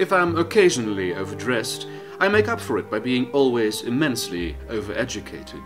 If I'm occasionally overdressed, I make up for it by being always immensely overeducated.